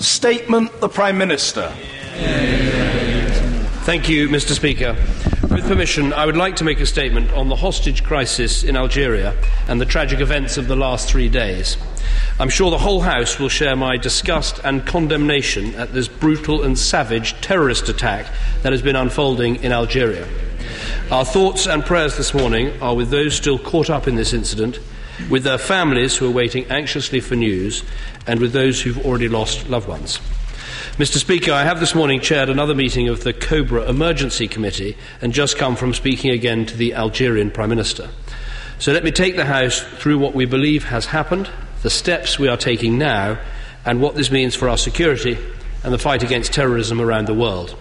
Statement the Prime Minister. Thank you, Mr. Speaker. With permission, I would like to make a statement on the hostage crisis in Algeria and the tragic events of the last three days. I'm sure the whole House will share my disgust and condemnation at this brutal and savage terrorist attack that has been unfolding in Algeria. Our thoughts and prayers this morning are with those still caught up in this incident, with their families who are waiting anxiously for news, and with those who've already lost loved ones. Mr. Speaker, I have this morning chaired another meeting of the Cobra Emergency Committee and just come from speaking again to the Algerian Prime Minister. So let me take the House through what we believe has happened, the steps we are taking now, and what this means for our security and the fight against terrorism around the world.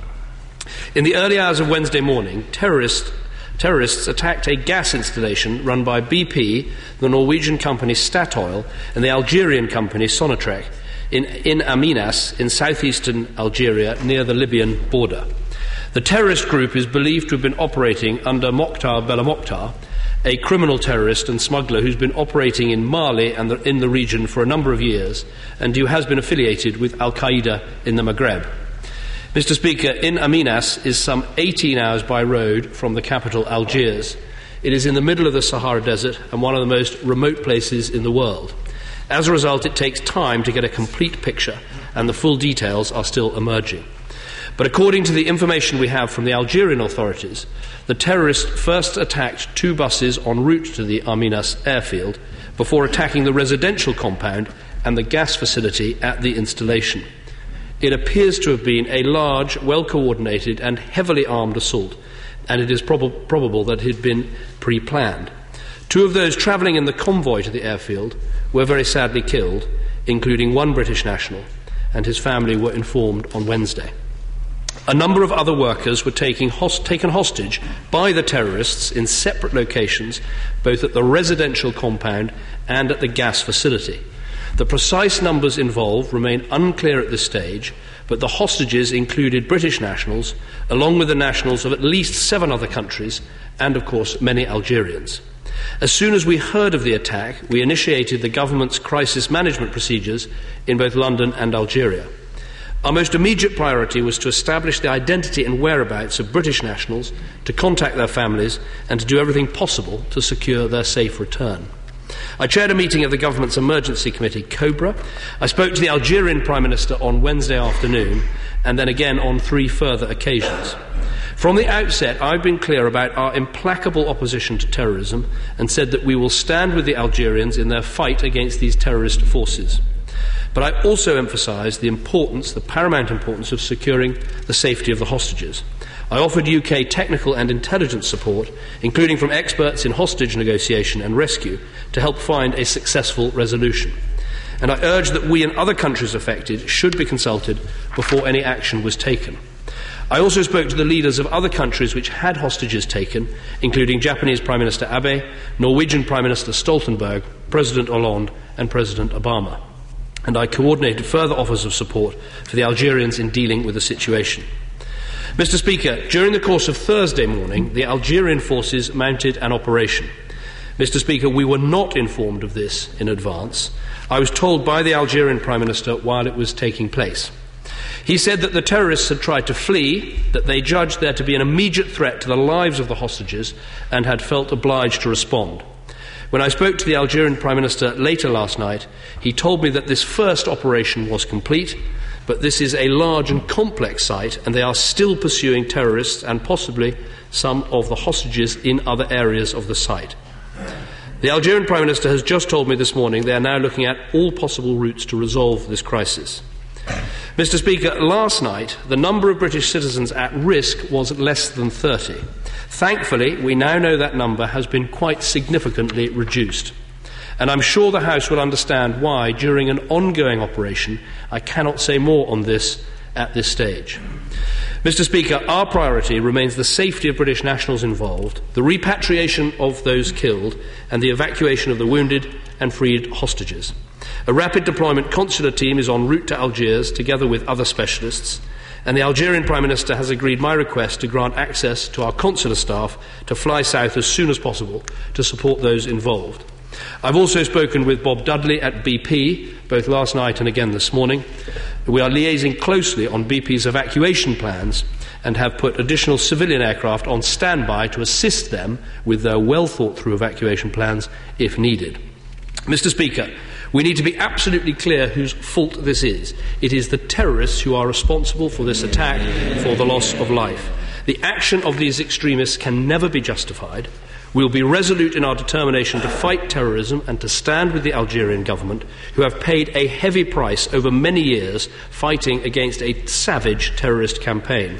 In the early hours of Wednesday morning, terrorists, terrorists attacked a gas installation run by BP, the Norwegian company Statoil, and the Algerian company Sonatrach in, in Amenas in southeastern Algeria near the Libyan border. The terrorist group is believed to have been operating under Mokhtar Belmokhtar, a criminal terrorist and smuggler who's been operating in Mali and the, in the region for a number of years and who has been affiliated with Al Qaeda in the Maghreb. Mr. Speaker, in Amenas is some 18 hours by road from the capital, Algiers. It is in the middle of the Sahara Desert and one of the most remote places in the world. As a result, it takes time to get a complete picture, and the full details are still emerging. But according to the information we have from the Algerian authorities, the terrorists first attacked two buses en route to the Amenas airfield before attacking the residential compound and the gas facility at the installation. It appears to have been a large, well coordinated, and heavily armed assault, and it is prob- probable that it had been pre planned. Two of those travelling in the convoy to the airfield were very sadly killed, including one British national, and his family were informed on Wednesday. A number of other workers were host- taken hostage by the terrorists in separate locations, both at the residential compound and at the gas facility. The precise numbers involved remain unclear at this stage, but the hostages included British nationals, along with the nationals of at least seven other countries, and of course many Algerians. As soon as we heard of the attack, we initiated the government's crisis management procedures in both London and Algeria. Our most immediate priority was to establish the identity and whereabouts of British nationals, to contact their families, and to do everything possible to secure their safe return. I chaired a meeting of the government's emergency committee, COBRA. I spoke to the Algerian Prime Minister on Wednesday afternoon and then again on three further occasions. From the outset, I've been clear about our implacable opposition to terrorism and said that we will stand with the Algerians in their fight against these terrorist forces. But I also emphasised the importance, the paramount importance, of securing the safety of the hostages. I offered UK technical and intelligence support, including from experts in hostage negotiation and rescue, to help find a successful resolution. And I urged that we and other countries affected should be consulted before any action was taken. I also spoke to the leaders of other countries which had hostages taken, including Japanese Prime Minister Abe, Norwegian Prime Minister Stoltenberg, President Hollande, and President Obama. And I coordinated further offers of support for the Algerians in dealing with the situation. Mr. Speaker, during the course of Thursday morning, the Algerian forces mounted an operation. Mr. Speaker, we were not informed of this in advance. I was told by the Algerian Prime Minister while it was taking place. He said that the terrorists had tried to flee, that they judged there to be an immediate threat to the lives of the hostages, and had felt obliged to respond. When I spoke to the Algerian Prime Minister later last night, he told me that this first operation was complete but this is a large and complex site, and they are still pursuing terrorists and possibly some of the hostages in other areas of the site. The Algerian Prime Minister has just told me this morning they are now looking at all possible routes to resolve this crisis. Mr. Speaker, last night the number of British citizens at risk was less than 30. Thankfully, we now know that number has been quite significantly reduced. And I'm sure the House will understand why, during an ongoing operation, I cannot say more on this at this stage. Mr. Speaker, our priority remains the safety of British nationals involved, the repatriation of those killed, and the evacuation of the wounded and freed hostages. A rapid deployment consular team is en route to Algiers together with other specialists, and the Algerian Prime Minister has agreed my request to grant access to our consular staff to fly south as soon as possible to support those involved. I've also spoken with Bob Dudley at BP, both last night and again this morning. We are liaising closely on BP's evacuation plans and have put additional civilian aircraft on standby to assist them with their well thought through evacuation plans if needed. Mr. Speaker, we need to be absolutely clear whose fault this is. It is the terrorists who are responsible for this attack, for the loss of life. The action of these extremists can never be justified. We will be resolute in our determination to fight terrorism and to stand with the Algerian government, who have paid a heavy price over many years fighting against a savage terrorist campaign.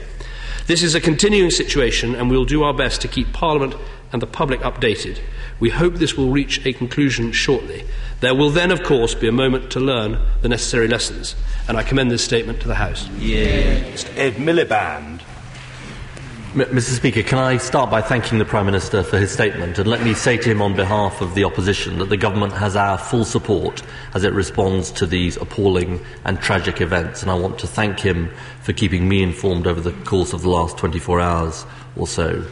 This is a continuing situation, and we will do our best to keep Parliament and the public updated. We hope this will reach a conclusion shortly. There will then, of course, be a moment to learn the necessary lessons, and I commend this statement to the House. Yes. Ed Miliband. Mr. Speaker, can I start by thanking the Prime Minister for his statement and let me say to him on behalf of the opposition that the government has our full support as it responds to these appalling and tragic events and I want to thank him for keeping me informed over the course of the last 24 hours or so.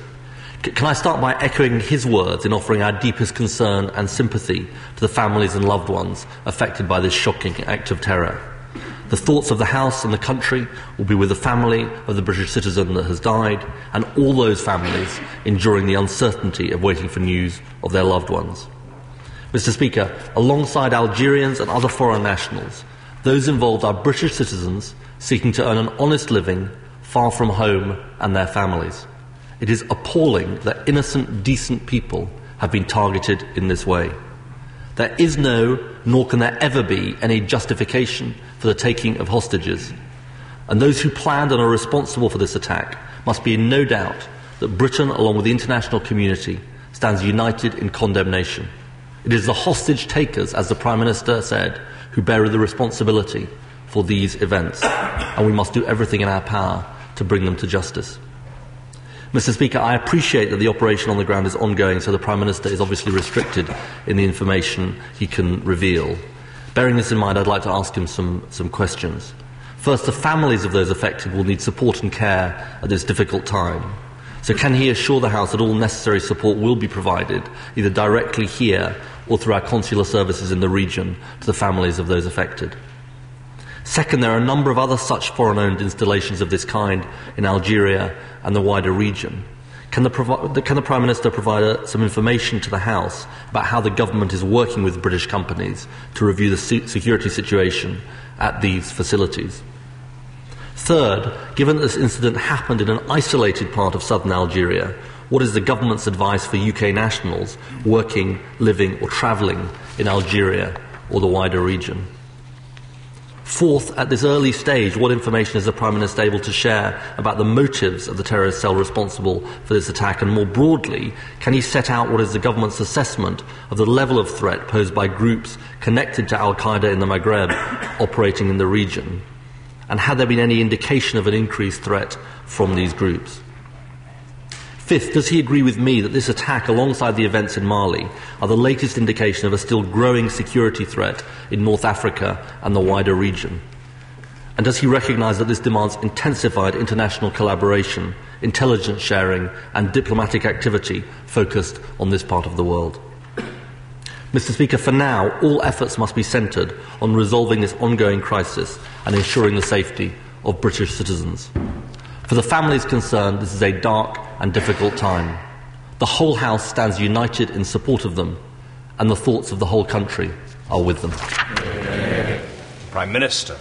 Can I start by echoing his words in offering our deepest concern and sympathy to the families and loved ones affected by this shocking act of terror? The thoughts of the House and the country will be with the family of the British citizen that has died and all those families enduring the uncertainty of waiting for news of their loved ones. Mr. Speaker, alongside Algerians and other foreign nationals, those involved are British citizens seeking to earn an honest living far from home and their families. It is appalling that innocent, decent people have been targeted in this way. There is no, nor can there ever be, any justification for the taking of hostages. And those who planned and are responsible for this attack must be in no doubt that Britain, along with the international community, stands united in condemnation. It is the hostage takers, as the Prime Minister said, who bear the responsibility for these events, and we must do everything in our power to bring them to justice. Mr. Speaker, I appreciate that the operation on the ground is ongoing, so the Prime Minister is obviously restricted in the information he can reveal. Bearing this in mind, I'd like to ask him some, some questions. First, the families of those affected will need support and care at this difficult time. So, can he assure the House that all necessary support will be provided, either directly here or through our consular services in the region, to the families of those affected? Second, there are a number of other such foreign owned installations of this kind in Algeria and the wider region. Can the, provi- can the, Prime Minister provide uh, some information to the House about how the government is working with British companies to review the se- security situation at these facilities? Third, given that this incident happened in an isolated part of southern Algeria, what is the government's advice for UK nationals working, living, or travelling in Algeria or the wider region? Fourth, at this early stage, what information is the Prime Minister able to share about the motives of the terrorist cell responsible for this attack? And more broadly, can he set out what is the government's assessment of the level of threat posed by groups connected to Al Qaeda in the Maghreb operating in the region? And had there been any indication of an increased threat from these groups? Fifth, does he agree with me that this attack, alongside the events in Mali, are the latest indication of a still growing security threat in North Africa and the wider region? And does he recognise that this demands intensified international collaboration, intelligence sharing, and diplomatic activity focused on this part of the world? Mr. Speaker, for now, all efforts must be centred on resolving this ongoing crisis and ensuring the safety of British citizens. For the families concerned, this is a dark and difficult time. The whole House stands united in support of them, and the thoughts of the whole country are with them. Prime Minister.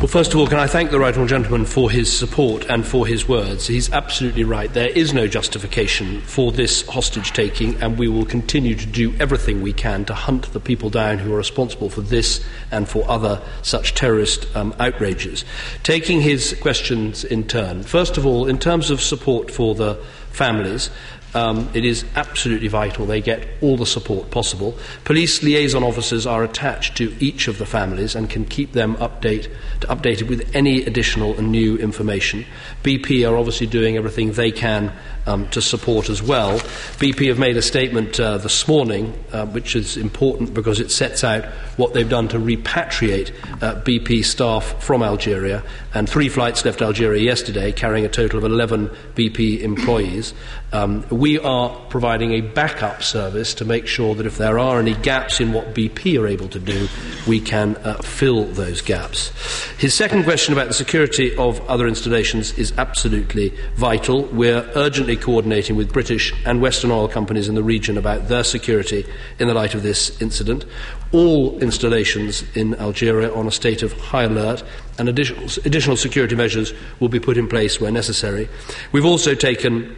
Well, first of all, can I thank the right honourable gentleman for his support and for his words? He's absolutely right. There is no justification for this hostage taking, and we will continue to do everything we can to hunt the people down who are responsible for this and for other such terrorist um, outrages. Taking his questions in turn. First of all, in terms of support for the families, um, it is absolutely vital they get all the support possible. Police liaison officers are attached to each of the families and can keep them update, updated with any additional and new information. BP are obviously doing everything they can um, to support as well. BP have made a statement uh, this morning, uh, which is important because it sets out what they've done to repatriate uh, BP staff from Algeria, and three flights left Algeria yesterday, carrying a total of 11 BP employees. Um, we are providing a backup service to make sure that if there are any gaps in what BP are able to do, we can uh, fill those gaps. His second question about the security of other installations is absolutely vital. We're urgently coordinating with British and Western oil companies in the region about their security in the light of this incident. All installations in Algeria are on a state of high alert and additional, additional security measures will be put in place where necessary. We've also taken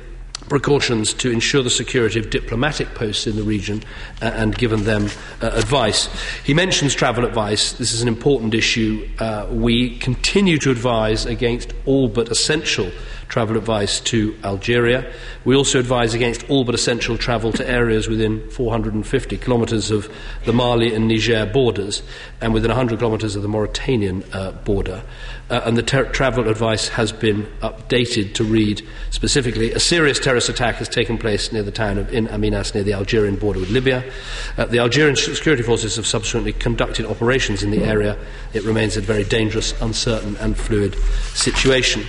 precautions to ensure the security of diplomatic posts in the region uh, and given them uh, advice. He mentions travel advice. This is an important issue. Uh, we continue to advise against all but essential travel advice to Algeria. We also advise against all but essential travel to areas within 450 kilometres of the Mali and Niger borders and within 100 kilometres of the Mauritanian uh, border. Uh, and the ter- travel advice has been updated to read specifically a serious terrorist attack has taken place near the town of In Amenas near the Algerian border with Libya. Uh, the Algerian security forces have subsequently conducted operations in the area. It remains a very dangerous, uncertain, and fluid situation.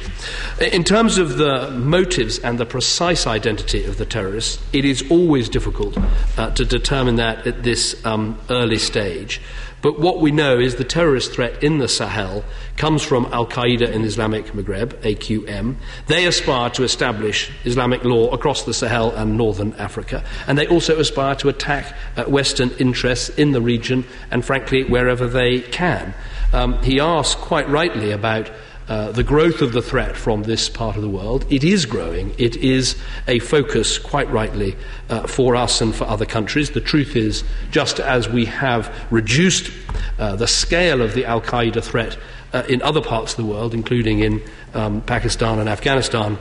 In terms terms of the motives and the precise identity of the terrorists, it is always difficult uh, to determine that at this um, early stage. But what we know is the terrorist threat in the Sahel comes from Al Qaeda in Islamic Maghreb, AQM. They aspire to establish Islamic law across the Sahel and northern Africa. And they also aspire to attack uh, Western interests in the region and, frankly, wherever they can. Um, he asked quite rightly about uh, the growth of the threat from this part of the world. It is growing. It is a focus, quite rightly, uh, for us and for other countries. The truth is, just as we have reduced uh, the scale of the Al Qaeda threat uh, in other parts of the world, including in um, Pakistan and Afghanistan,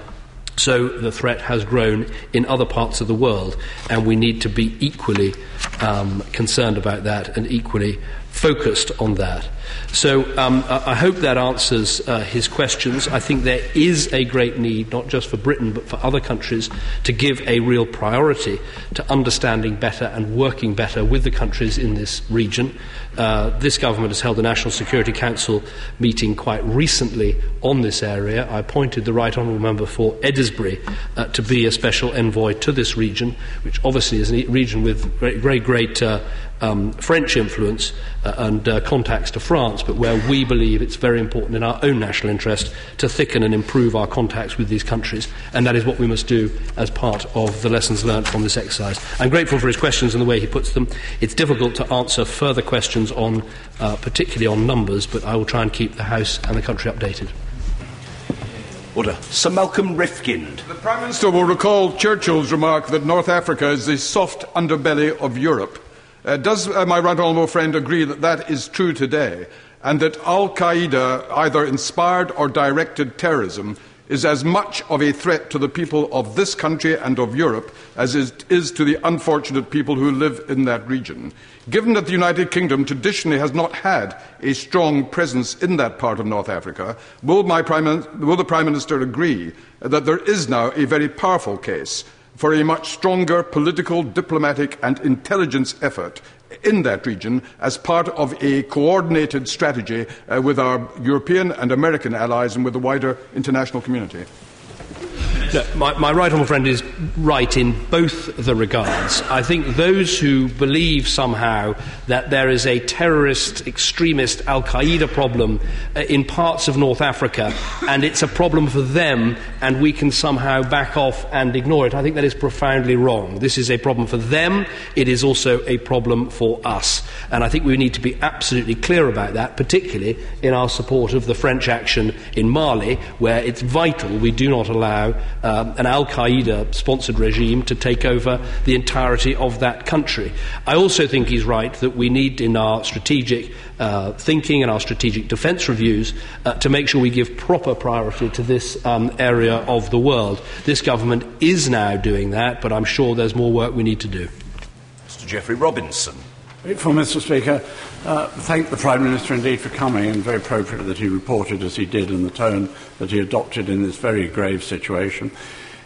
so the threat has grown in other parts of the world, and we need to be equally um, concerned about that and equally focused on that. So um, I hope that answers uh, his questions. I think there is a great need, not just for Britain, but for other countries, to give a real priority to understanding better and working better with the countries in this region. Uh, this government has held a National Security Council meeting quite recently on this area. I appointed the Right Honourable Member for Eddisbury uh, to be a special envoy to this region, which obviously is a region with very, very great uh, um, French influence uh, and uh, contacts to France, but where we believe it's very important in our own national interest to thicken and improve our contacts with these countries, and that is what we must do as part of the lessons learned from this exercise. I'm grateful for his questions and the way he puts them. It's difficult to answer further questions on, uh, particularly on numbers, but I will try and keep the House and the country updated. Order. Sir Malcolm Rifkind. The Prime Minister will recall Churchill's remark that North Africa is the soft underbelly of Europe. Uh, does uh, my right honourable friend agree that that is true today and that Al Qaeda either inspired or directed terrorism is as much of a threat to the people of this country and of Europe as it is to the unfortunate people who live in that region. Given that the United Kingdom traditionally has not had a strong presence in that part of North Africa, will, Prime, will the Prime Minister agree that there is now a very powerful case for a much stronger political, diplomatic, and intelligence effort in that region as part of a coordinated strategy uh, with our European and American allies and with the wider international community. No, my, my, right honourable friend is right in both the regards. I think those who believe somehow that there is a terrorist, extremist Al Qaeda problem uh, in parts of North Africa and it's a problem for them and we can somehow back off and ignore it, I think that is profoundly wrong. This is a problem for them, it is also a problem for us. And I think we need to be absolutely clear about that, particularly in our support of the French action in Mali, where it's vital we do not allow um, an Al Qaeda sponsored regime to take over the entirety of that country. I also think he's right that we need, in our strategic uh, thinking and our strategic defence reviews, uh, to make sure we give proper priority to this um, area of the world. This government is now doing that, but I'm sure there's more work we need to do. Mr. Geoffrey Robinson. Grateful, Mr. Speaker. Uh, thank the Prime Minister indeed for coming and very appropriate that he reported as he did and the tone that he adopted in this very grave situation.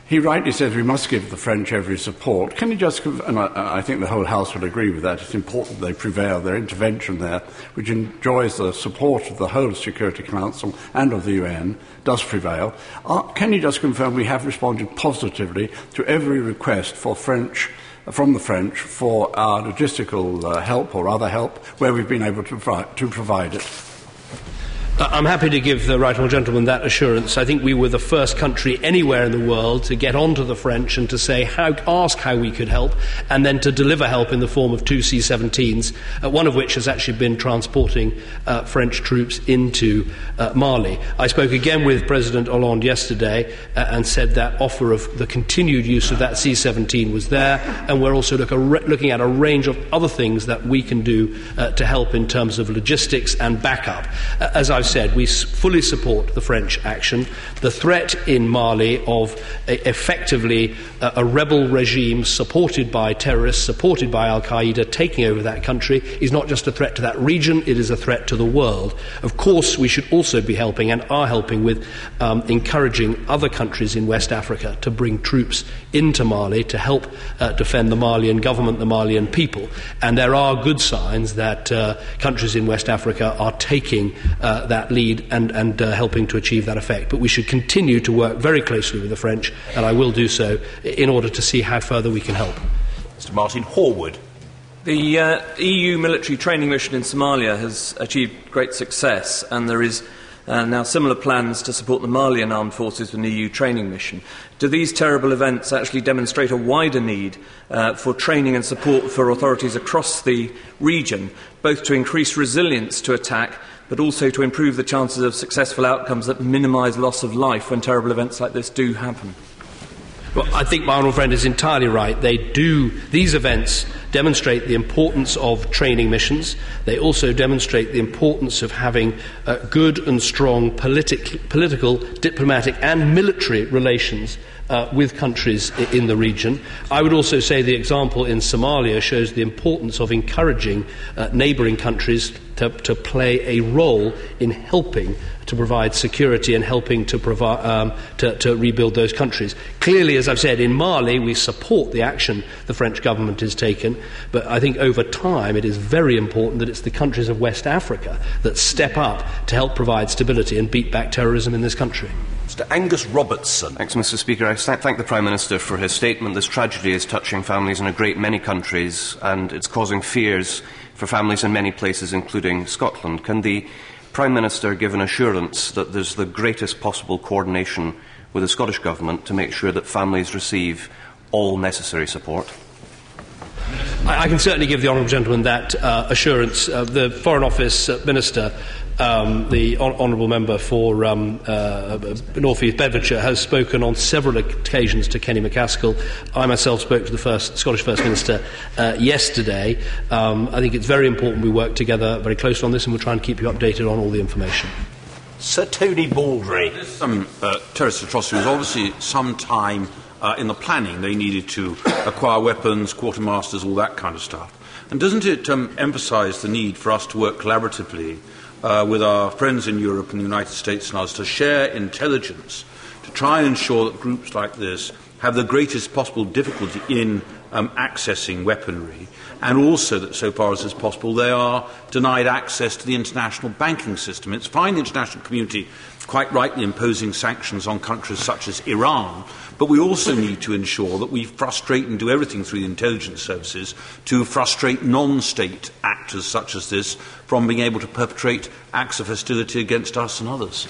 He rightly says we must give the French every support. Can he just, and I, I think the whole House would agree with that, it's important they prevail, their intervention there, which enjoys the support of the whole Security Council and of the UN, does prevail. Uh, can you just confirm we have responded positively to every request for French from the French for our logistical uh, help or other help where we've been able to, to provide it. Uh, I'm happy to give the right honourable gentleman that assurance. I think we were the first country anywhere in the world to get onto the French and to say how, ask how we could help, and then to deliver help in the form of two C-17s, uh, one of which has actually been transporting uh, French troops into uh, Mali. I spoke again with President Hollande yesterday uh, and said that offer of the continued use of that C-17 was there, and we're also look looking at a range of other things that we can do uh, to help in terms of logistics and backup. as I've said, we fully support the French action. The threat in Mali of a, effectively a, a rebel regime supported by terrorists, supported by Al Qaeda, taking over that country is not just a threat to that region, it is a threat to the world. Of course, we should also be helping and are helping with um, encouraging other countries in West Africa to bring troops into Mali to help uh, defend the Malian government, the Malian people. And there are good signs that uh, countries in West Africa are taking uh, that lead and, and uh, helping to achieve that effect. But we should continue to work very closely with the French, and I will do so in order to see how further we can help. Mr. Martin Horwood. The uh, EU military training mission in Somalia has achieved great success, and there is uh, now similar plans to support the Malian armed forces with an EU training mission. Do these terrible events actually demonstrate a wider need uh, for training and support for authorities across the region, both to increase resilience to attack but also to improve the chances of successful outcomes that minimise loss of life when terrible events like this do happen? Well, I think my honourable friend is entirely right. They do, these events demonstrate the importance of training missions. They also demonstrate the importance of having uh, good and strong politic, political, diplomatic, and military relations uh, with countries in the region. I would also say the example in Somalia shows the importance of encouraging uh, neighbouring countries to, to, play a role in helping to provide security and helping to, um, to, to, rebuild those countries. Clearly, as I've said, in Mali, we support the action the French government has taken, but I think over time it is very important that it's the countries of West Africa that step up to help provide stability and beat back terrorism in this country. Mr. Angus Robertson. Thanks, Mr. Speaker. I thank the Prime Minister for his statement. This tragedy is touching families in a great many countries and it's causing fears for families in many places, including Scotland. Can the Prime Minister give an assurance that there's the greatest possible coordination with the Scottish Government to make sure that families receive all necessary support? I can certainly give the honourable gentleman that uh, assurance. Uh, the Foreign Office uh, Minister um, the honourable member for um, uh, North East Bedfordshire has spoken on several occasions to Kenny MacAskill. I myself spoke to the first, Scottish First Minister uh, yesterday. Um, I think it's very important we work together very closely on this, and we'll try and keep you updated on all the information. Sir Tony Baldry. Some uh, terrorist atrocities, obviously, some time uh, in the planning. They needed to acquire weapons, quartermasters, all that kind of stuff. And doesn't it um, emphasise the need for us to work collaboratively uh, with our friends in Europe and the United States and others to share intelligence to try and ensure that groups like this have the greatest possible difficulty in um, accessing weaponry, and also that, so far as is possible, they are denied access to the international banking system. It's fine the international community quite rightly imposing sanctions on countries such as Iran, but we also need to ensure that we frustrate and do everything through the intelligence services to frustrate non state actors such as this from being able to perpetrate acts of hostility against us and others.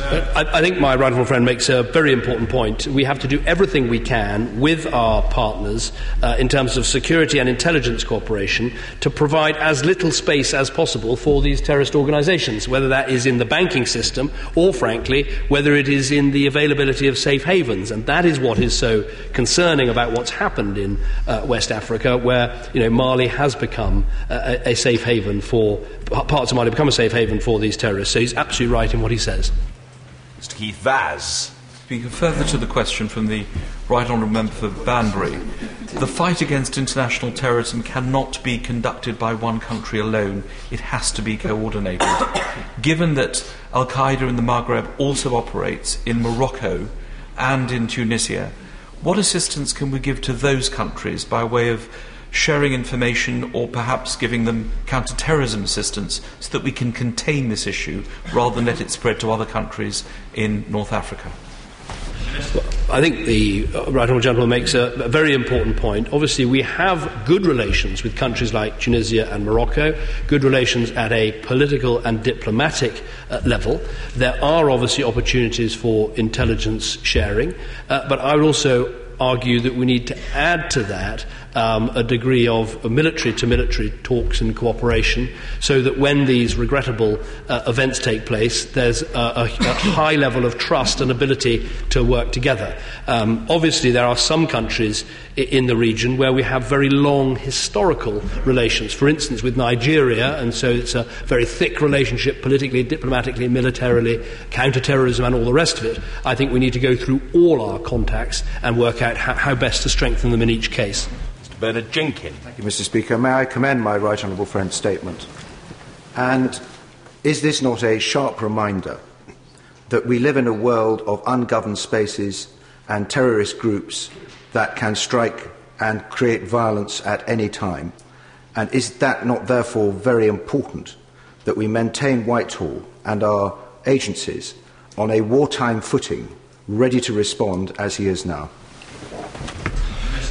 I, I, think my honourable friend makes a very important point. We have to do everything we can with our partners uh, in terms of security and intelligence cooperation to provide as little space as possible for these terrorist organisations, whether that is in the banking system or, frankly, whether it is in the availability of safe havens. And that is what is so concerning about what's happened in uh, West Africa, where you know, Mali has become a, a safe haven for parts of Mali become a safe haven for these terrorists. So he's absolutely right in what he says. Mr. Keith Vaz. Speaker, further to the question from the Right Honourable Member for Banbury, the fight against international terrorism cannot be conducted by one country alone. It has to be coordinated. Given that Al Qaeda in the Maghreb also operates in Morocco and in Tunisia. What assistance can we give to those countries by way of sharing information or perhaps giving them counter-terrorism assistance so that we can contain this issue rather than let it spread to other countries in North Africa? I think the uh, Right Honourable Gentleman makes a, a, very important point. Obviously, we have good relations with countries like Tunisia and Morocco, good relations at a political and diplomatic uh, level. There are obviously opportunities for intelligence sharing, uh, but I would also argue that we need to add to that um, a degree of military to military talks and cooperation so that when these regrettable uh, events take place, there's a, a, a, high level of trust and ability to work together. Um, obviously, there are some countries in the region where we have very long historical relations. For instance, with Nigeria, and so it's a very thick relationship politically, diplomatically, militarily, counterterrorism, and all the rest of it. I think we need to go through all our contacts and work out how, how best to strengthen them in each case. Bernard Jenkin. Thank you, Mr. Speaker. May I commend my right honourable friend's statement? And is this not a sharp reminder that we live in a world of ungoverned spaces and terrorist groups that can strike and create violence at any time? And is that not therefore very important that we maintain Whitehall and our agencies on a wartime footing, ready to respond as he is now?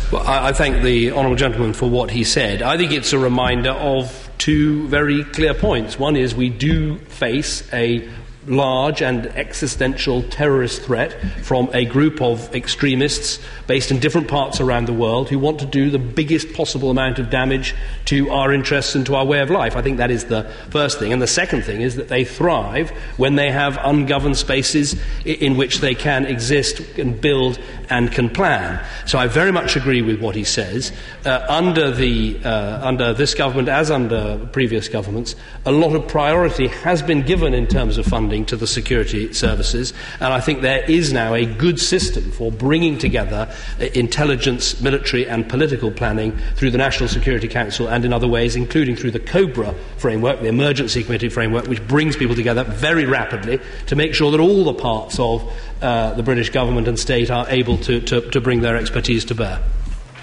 Well, I, I thank the honourable gentleman for what he said. I think it's a reminder of two very clear points. One is we do face a large and existential terrorist threat from a group of extremists based in different parts around the world who want to do the biggest possible amount of damage to our interests and to our way of life. I think that is the first thing. And the second thing is that they thrive when they have ungoverned spaces in which they can exist and build and can plan. So I very much agree with what he says. Uh, under, the, uh, under this government, as under previous governments, a lot of priority has been given in terms of funding to the security services, and I think there is now a good system for bringing together uh, intelligence, military, and political planning through the National Security Council and in other ways, including through the COBRA framework, the Emergency Committee framework, which brings people together very rapidly to make sure that all the parts of uh, the British government and state are able to, to, to bring their expertise to bear.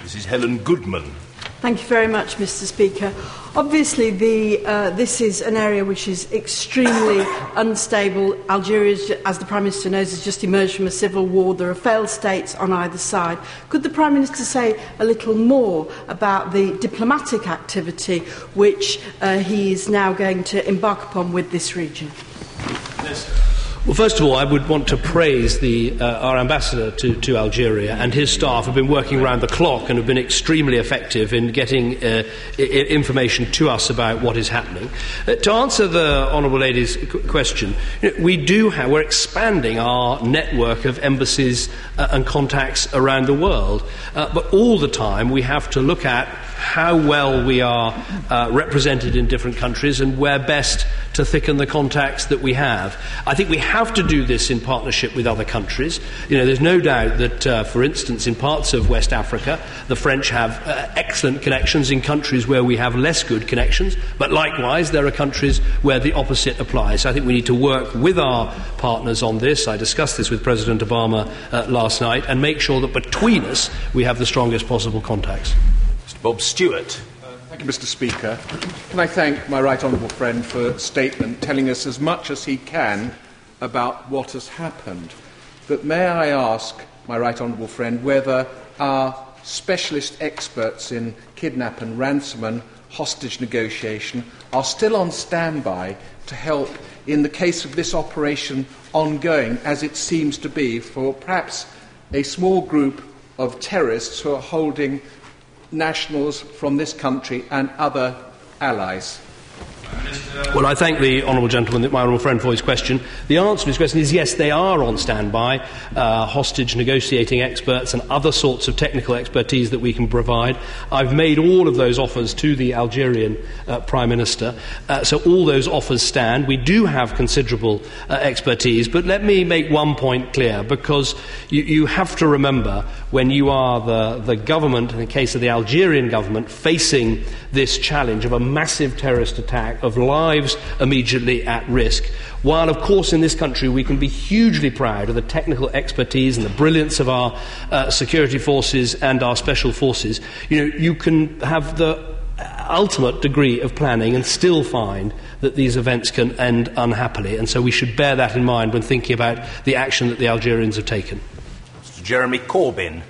This is Helen Goodman. Thank you very much, Mr. Speaker. Obviously, the, uh, this is an area which is extremely unstable. Algeria, as the Prime Minister knows, has just emerged from a civil war. There are failed states on either side. Could the Prime Minister say a little more about the diplomatic activity which uh, he is now going to embark upon with this region? Yes. Well, first of all, I would want to praise the, uh, our ambassador to, to, Algeria and his staff have been working around the clock and have been extremely effective in getting uh, I- information to us about what is happening. Uh, to answer the honourable lady's question, you know, we do have, we're expanding our network of embassies uh, and contacts around the world, uh, but all the time we have to look at how well we are uh, represented in different countries and where best to thicken the contacts that we have. I think we have to do this in partnership with other countries. You know, there's no doubt that, uh, for instance, in parts of West Africa, the French have uh, excellent connections in countries where we have less good connections, but likewise, there are countries where the opposite applies. So I think we need to work with our partners on this. I discussed this with President Obama uh, last night and make sure that between us we have the strongest possible contacts. Bob Stewart. Thank you, Mr. Speaker. Can I thank my right honourable friend for a statement telling us as much as he can about what has happened. But may I ask my right honourable friend whether our specialist experts in kidnap and ransom and hostage negotiation are still on standby to help in the case of this operation ongoing, as it seems to be, for perhaps a small group of terrorists who are holding nationals from this country and other allies. Well, I thank the honourable gentleman, my honourable friend, for his question. The answer to his question is yes, they are on standby, uh, hostage negotiating experts and other sorts of technical expertise that we can provide. I've made all of those offers to the Algerian uh, Prime Minister, uh, so all those offers stand. We do have considerable uh, expertise, but let me make one point clear because you, you have to remember when you are the, the government, in the case of the Algerian government, facing this challenge of a massive terrorist attack of lives immediately at risk. While, of course, in this country we can be hugely proud of the technical expertise and the brilliance of our uh, security forces and our special forces, you know, you can have the ultimate degree of planning and still find that these events can end unhappily. And so we should bear that in mind when thinking about the action that the Algerians have taken. Mr. Jeremy Corbyn.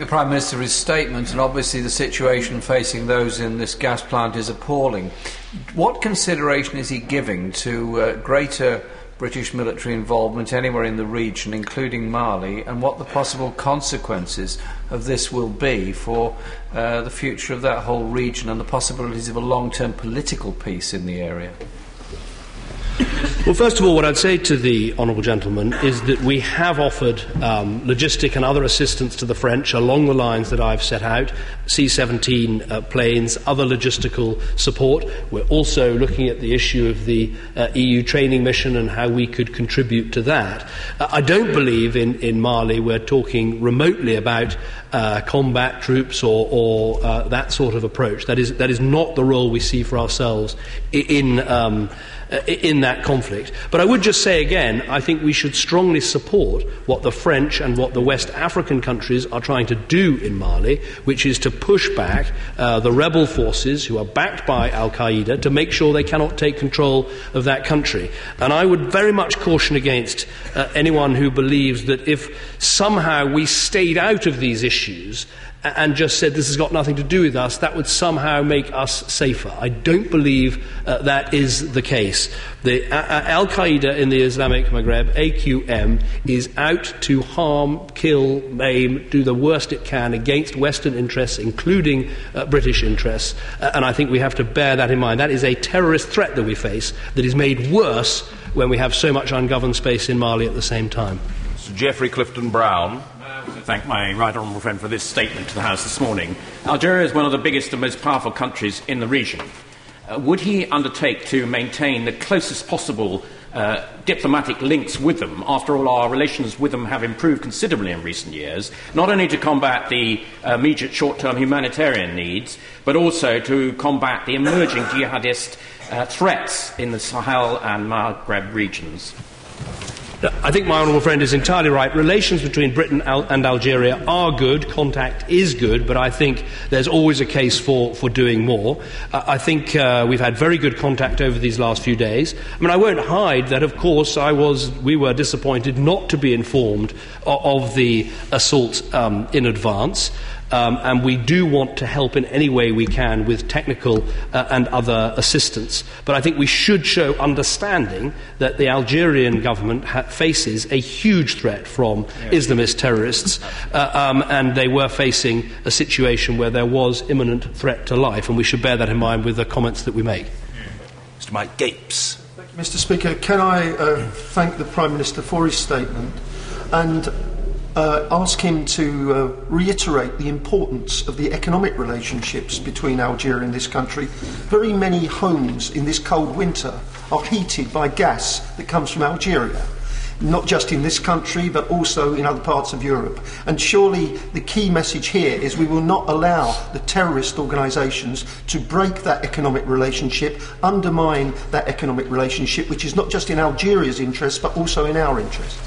The Prime Minister's statement, and obviously the situation facing those in this gas plant is appalling. What consideration is he giving to uh, greater British military involvement anywhere in the region, including Mali, and what the possible consequences of this will be for uh, the future of that whole region and the possibilities of a long term political peace in the area? Well, first of all, what I'd say to the Honourable Gentleman is that we have offered um, logistic and other assistance to the French along the lines that I've set out C 17 uh, planes, other logistical support. We're also looking at the issue of the uh, EU training mission and how we could contribute to that. Uh, I don't believe in, in Mali we're talking remotely about uh, combat troops or, or uh, that sort of approach. That is, that is not the role we see for ourselves in. Um, in that conflict. But I would just say again, I think we should strongly support what the French and what the West African countries are trying to do in Mali, which is to push back uh, the rebel forces who are backed by Al Qaeda to make sure they cannot take control of that country. And I would very much caution against uh, anyone who believes that if somehow we stayed out of these issues, and just said this has got nothing to do with us, that would somehow make us safer. I don't believe uh, that is the case. The uh, uh Al Qaeda in the Islamic Maghreb, AQM, is out to harm, kill, maim, do the worst it can against Western interests, including uh, British interests. Uh, and I think we have to bear that in mind. That is a terrorist threat that we face that is made worse when we have so much ungoverned space in Mali at the same time. Sir Geoffrey Clifton Brown thank my right honourable friend for this statement to the House this morning. Algeria is one of the biggest and most powerful countries in the region. Uh, would he undertake to maintain the closest possible uh, diplomatic links with them? After all, our relations with them have improved considerably in recent years, not only to combat the immediate short term humanitarian needs, but also to combat the emerging jihadist uh, threats in the Sahel and Maghreb regions. I think my honourable friend is entirely right. Relations between Britain and Algeria are good, contact is good, but I think there's always a case for, for doing more. Uh, I think uh, we've had very good contact over these last few days. I mean, I won't hide that, of course, I was, we were disappointed not to be informed of, of the assault um, in advance. Um, and we do want to help in any way we can with technical uh, and other assistance. But I think we should show understanding that the Algerian government ha- faces a huge threat from yes. Islamist terrorists, uh, um, and they were facing a situation where there was imminent threat to life, and we should bear that in mind with the comments that we make. Mr. Mike Gapes. Mr. Speaker, can I uh, thank the Prime Minister for his statement and uh, ask him to uh, reiterate the importance of the economic relationships between Algeria and this country. Very many homes in this cold winter are heated by gas that comes from Algeria. Not just in this country, but also in other parts of Europe. And surely the key message here is we will not allow the terrorist organisations to break that economic relationship, undermine that economic relationship, which is not just in Algeria's interest, but also in our interest.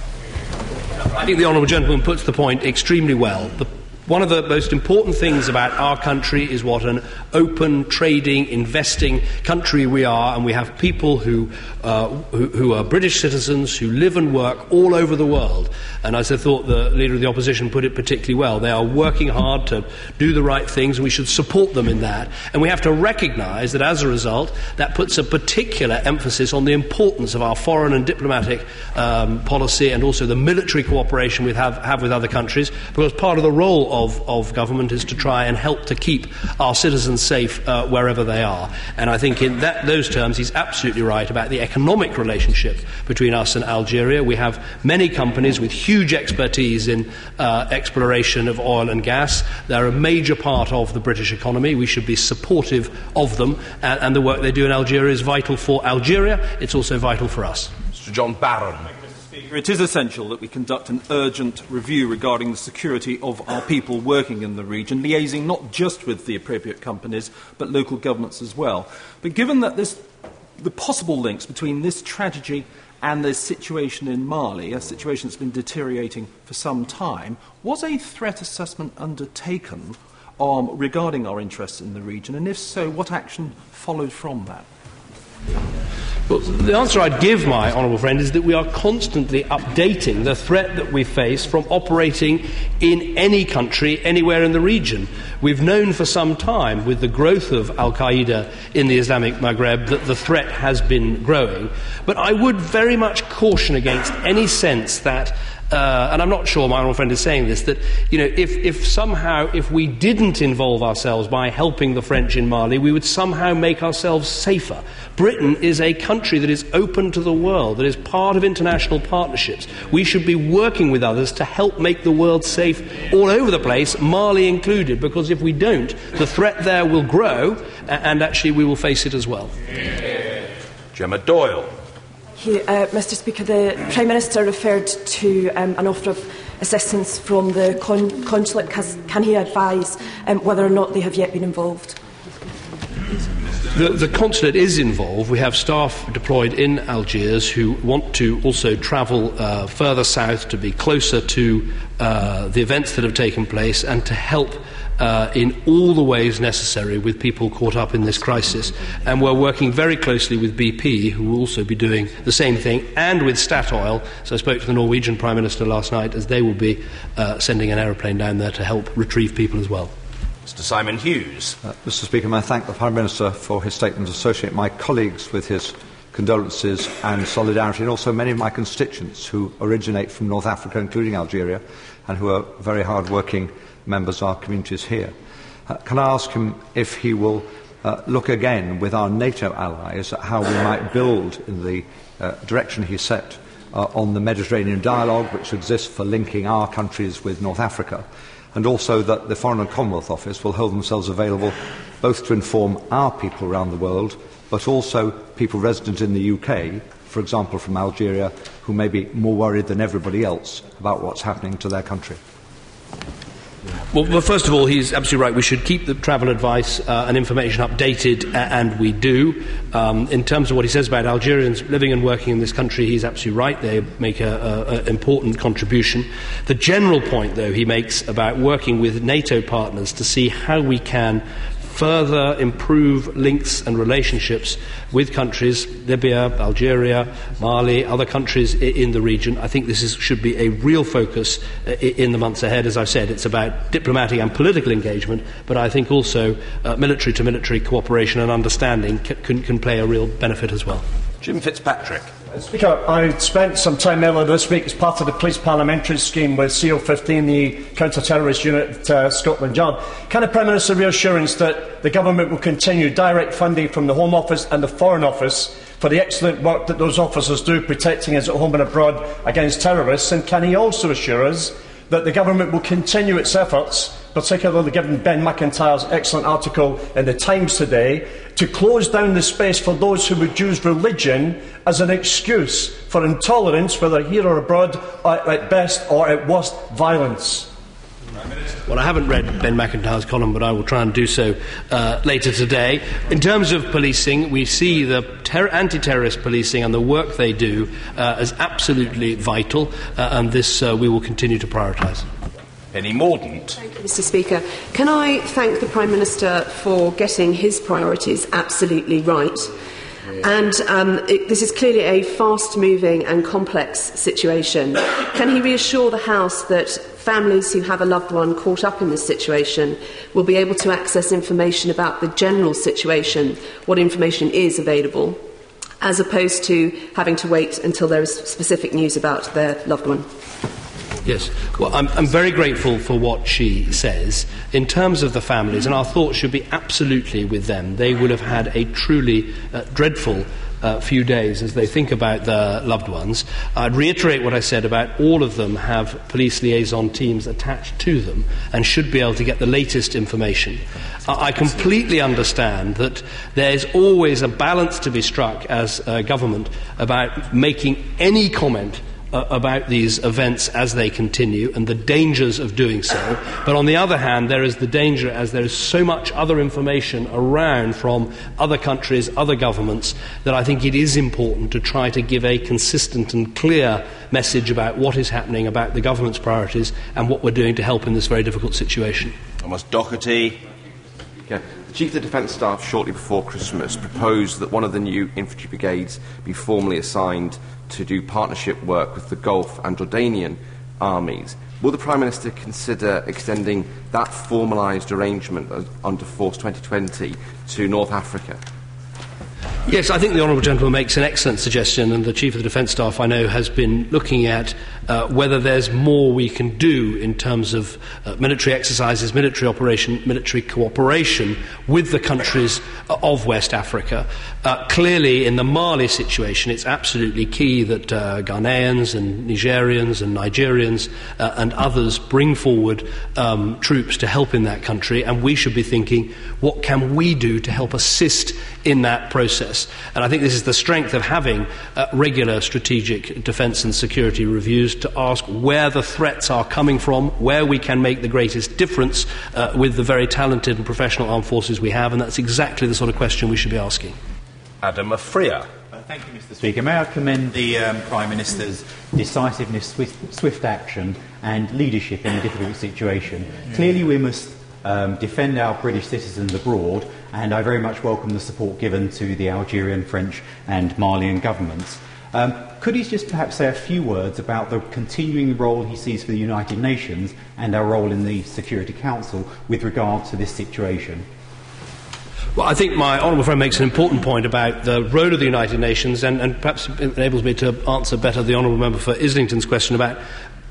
I think the Honourable Gentleman puts the point extremely well. The one of the most important things about our country is what an open, trading, investing country we are, and we have people who, uh, who, who, are British citizens who live and work all over the world. And as I thought the Leader of the Opposition put it particularly well, they are working hard to do the right things, and we should support them in that. And we have to recognise that as a result, that puts a particular emphasis on the importance of our foreign and diplomatic um, policy and also the military cooperation we have, have with other countries, because part of the role of, of government is to try and help to keep our citizens safe uh, wherever they are. And I think in that, those terms, he's absolutely right about the economic relationship between us and Algeria. We have many companies with huge expertise in uh, exploration of oil and gas. They're a major part of the British economy. We should be supportive of them, and, and the work they do in Algeria is vital for Algeria. It's also vital for us. Mr. John Barron. Speaker, it is essential that we conduct an urgent review regarding the security of our people working in the region, liaising not just with the appropriate companies, but local governments as well. But given that this the possible links between this tragedy and the situation in Mali, a situation that's been deteriorating for some time. Was a threat assessment undertaken um, regarding our interests in the region? And if so, what action followed from that? Well, the answer I'd give my honourable friend is that we are constantly updating the threat that we face from operating in any country, anywhere in the region. We've known for some time, with the growth of Al Qaeda in the Islamic Maghreb, that the threat has been growing. But I would very much caution against any sense that uh, and I'm not sure my honourable friend is saying this, that you know, if, if somehow, if we didn't involve ourselves by helping the French in Mali, we would somehow make ourselves safer. Britain is a country that is open to the world, that is part of international partnerships. We should be working with others to help make the world safe all over the place, Mali included, because if we don't, the threat there will grow, and actually we will face it as well. Gemma Doyle. He, uh, Mr Speaker, the Prime Minister referred to um, an offer of assistance from the con- consulate. Can he advise um, whether or not they have yet been involved? The, the, consulate is involved. We have staff deployed in Algiers who want to also travel uh, further south to be closer to uh, the events that have taken place and to help uh, in all the ways necessary with people caught up in this crisis. And we're working very closely with BP, who will also be doing the same thing, and with Statoil. So I spoke to the Norwegian Prime Minister last night, as they will be uh, sending an aeroplane down there to help retrieve people as well. Mr. Simon Hughes. Uh, Mr. Speaker, may I thank the Prime Minister for his statement, associate my colleagues with his condolences and solidarity, and also many of my constituents who originate from North Africa, including Algeria, and who are very hard working members of our communities here. Uh, can I ask him if he will uh, look again with our NATO allies at how we might build in the uh, direction he set uh, on the Mediterranean dialogue, which exists for linking our countries with North Africa, and also that the Foreign and Commonwealth Office will hold themselves available both to inform our people around the world, but also people resident in the UK, for example from Algeria, who may be more worried than everybody else about what's happening to their country. Well, well, first of all, he's absolutely right. We should keep the travel advice uh, and information updated, and we do. Um, in terms of what he says about Algerians living and working in this country, he's absolutely right. They make an important contribution. The general point, though, he makes about working with NATO partners to see how we can further improve links and relationships with countries, Libya, Algeria, Mali, other countries in the region. I think this is, should be a real focus uh, in the months ahead. As I've said, it's about diplomatic and political engagement, but I think also military to military cooperation and understanding can, can play a real benefit as well. Jim Fitzpatrick. Speaker, I spent some time earlier this week as part of the police parliamentary scheme with CO 15, the counter terrorist unit at uh, Scotland Yard. Can the Prime Minister reassurance that the Government will continue direct funding from the Home Office and the Foreign Office for the excellent work that those officers do protecting us at home and abroad against terrorists? And can he also assure us that the Government will continue its efforts particularly given Ben Macintyre's excellent article in the Times today, to close down the space for those who would use religion as an excuse for intolerance, whether here or abroad, at best or at worst, violence. Well, I haven't read Ben Macintyre's column, but I will try and do so uh, later today. In terms of policing, we see the ter- anti terrorist policing and the work they do uh, as absolutely vital, uh, and this uh, we will continue to prioritise. Penny Mordaunt. Thank you, Mr. Speaker. Can I thank the Prime Minister for getting his priorities absolutely right? And um, it, this is clearly a fast moving and complex situation. Can he reassure the House that families who have a loved one caught up in this situation will be able to access information about the general situation, what information is available, as opposed to having to wait until there is specific news about their loved one? Yes. Well, I'm, I'm, very grateful for what she says. In terms of the families, and our thoughts should be absolutely with them, they would have had a truly uh, dreadful uh, few days as they think about their loved ones. I'd reiterate what I said about all of them have police liaison teams attached to them and should be able to get the latest information. Uh, I completely understand that there's always a balance to be struck as a government about making any comment uh, about these events as they continue and the dangers of doing so. But on the other hand, there is the danger as there is so much other information around from other countries, other governments, that I think it is important to try to give a consistent and clear message about what is happening, about the government's priorities, and what we're doing to help in this very difficult situation. Thomas Docherty. Yeah. Chief of the Defence Staff, shortly before Christmas, proposed that one of the new infantry brigades be formally assigned to do partnership work with the Gulf and Jordanian armies. Will the Prime Minister consider extending that formalised arrangement uh, under Force 2020 to North Africa? Yes, I think the Honourable Gentleman makes an excellent suggestion, and the Chief of the Defence Staff, I know, has been looking at uh, whether there's more we can do in terms of uh, military exercises, military operation, military cooperation with the countries uh, of West Africa. Uh, clearly, in the Mali situation, it's absolutely key that uh, Ghanaians and Nigerians and Nigerians uh, and others bring forward um, troops to help in that country, and we should be thinking, what can we do to help assist in that process? And I think this is the strength of having regular strategic defence and security reviews to ask where the threats are coming from, where we can make the greatest difference uh, with the very talented and professional armed forces we have, and that's exactly the sort of question we should be asking. Adam Afriyie. Uh, thank you, Mr. Speaker. May I commend the um, Prime Minister's decisiveness, swift, swift, action, and leadership in a difficult situation. Clearly, we must um, defend our British citizens abroad, and I very much welcome the support given to the Algerian, French, and Malian governments. Um, could he just perhaps say a few words about the continuing role he sees for the United Nations and our role in the Security Council with regard to this situation? Well, I think my honourable friend makes an important point about the role of the United Nations and, and perhaps enables me to answer better the honourable member for Islington's question about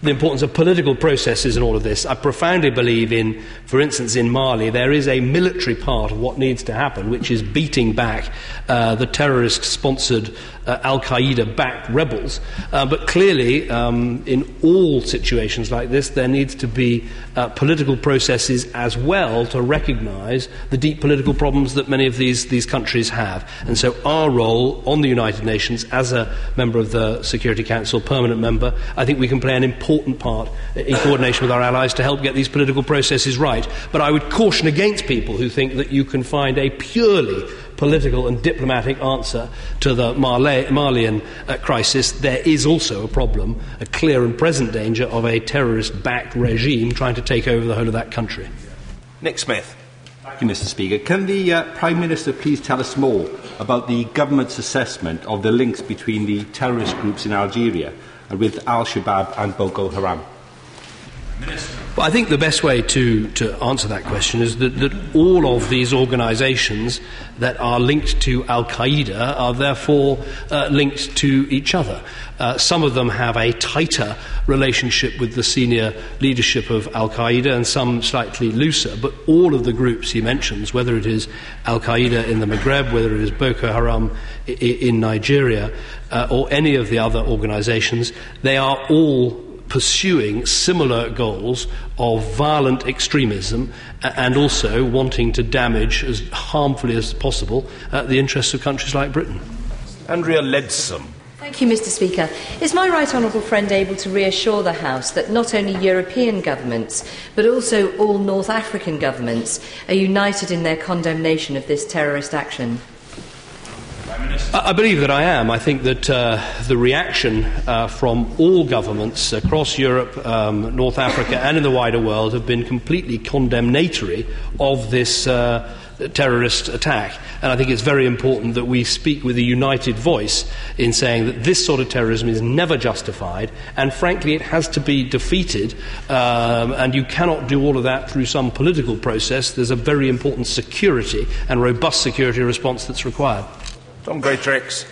the importance of political processes in all of this. I profoundly believe in, for instance, in Mali, there is a military part of what needs to happen, which is beating back uh, the terrorist sponsored uh, Al Qaeda backed rebels. Uh, but clearly, um, in all situations like this, there needs to be uh, political processes as well to recognize the deep political problems that many of these, these countries have. And so, our role on the United Nations as a member of the Security Council, permanent member, I think we can play an important part in coordination with our allies to help get these political processes right. But I would caution against people who think that you can find a purely political and diplomatic answer to the Malian uh, crisis, there is also a problem, a clear and present danger of a terrorist backed regime trying to take over the whole of that country. Nick Smith. Thank you, Mr. Speaker. Can the uh, Prime Minister please tell us more about the government's assessment of the links between the terrorist groups in Algeria and with Al Shabaab and Boko Haram? Well, I think the best way to, to answer that question is that, that all of these organizations that are linked to Al Qaeda are therefore uh, linked to each other. Uh, some of them have a tighter relationship with the senior leadership of Al Qaeda and some slightly looser, but all of the groups he mentions, whether it is Al Qaeda in the Maghreb, whether it is Boko Haram in Nigeria, uh, or any of the other organizations, they are all pursuing similar goals of violent extremism and also wanting to damage as harmfully as possible uh, the interests of countries like Britain. Andrea Leadsom. Thank you, Mr. Speaker. Is my right honourable friend able to reassure the House that not only European governments, but also all North African governments are united in their condemnation of this terrorist action? I believe that I am. I think that uh, the reaction uh, from all governments across Europe, um, North Africa, and in the wider world have been completely condemnatory of this uh, terrorist attack. And I think it's very important that we speak with a united voice in saying that this sort of terrorism is never justified, and frankly, it has to be defeated. Um, and you cannot do all of that through some political process. There's a very important security and robust security response that's required. Tom Greatrex.